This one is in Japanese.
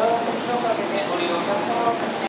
乗客のおかげでご利用お客様